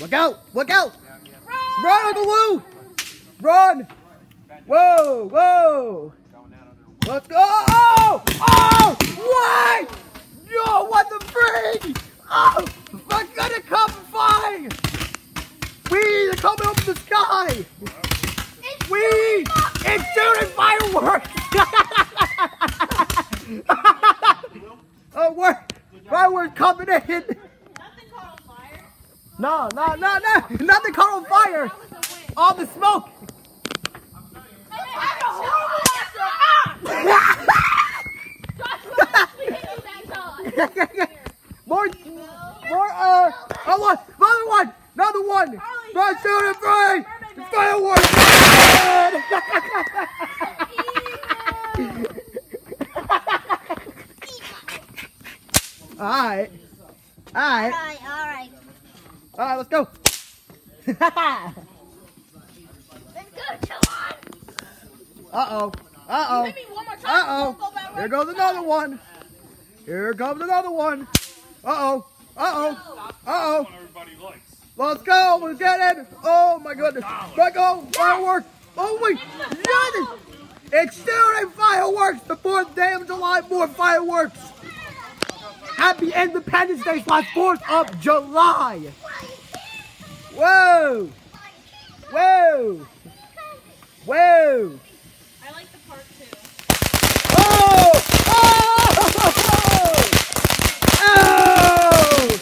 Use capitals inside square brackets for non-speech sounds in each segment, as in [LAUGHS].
Look out! Look out! Run, Run Uncle Lou! Run! Whoa! Whoa! Let's go! Oh! Oh! What? Yo! What the freak? Oh! I'm gonna come flying! We are coming up in the sky! It's We! It's shooting fireworks! [LAUGHS] oh, we're fireworks coming in! Nothing caught on fire. No, no, no, no! Nothing caught on fire! All the smoke! [LAUGHS] More, more, uh, oh, one, another one, another one. Run, shoot it, free. Fireworks. [LAUGHS] all right, all right, Alright, alright. All right. Let's go. [LAUGHS] uh Let's go, John. oh, uh oh, Maybe one more time. uh oh. We'll go back Here goes another one. Here comes another one. Uh oh, uh oh, uh oh. Let's go. Let's get it. Oh my goodness. Let go. Fireworks. Oh my goodness. It's shooting fireworks. The 4th day of July. More fireworks. Happy Independence Day slash 4th of July. Whoa. Whoa. Whoa. I like the part two. Oh! Oh! Oh!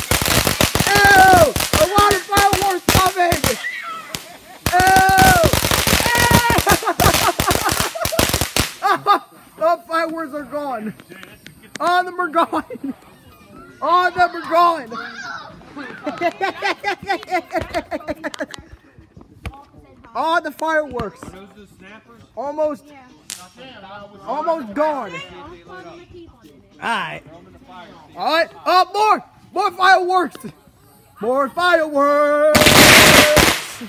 Oh! A lot of fireworks coming! Oh! Oh! The fireworks are gone. All of them are gone. Them are gone. All the fireworks almost, almost gone. Alright. Alright. Oh, more! More fireworks! More fireworks! [LAUGHS]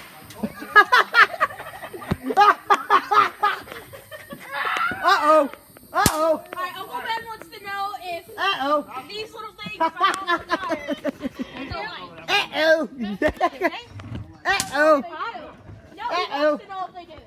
Uh-oh. Uh-oh. Alright, Uncle Ben wants to know if Uh-oh. these little things are on the tires. It's a light. Uh-oh. [LAUGHS] Uh-oh. No, he Uh-oh. wants to know if they do.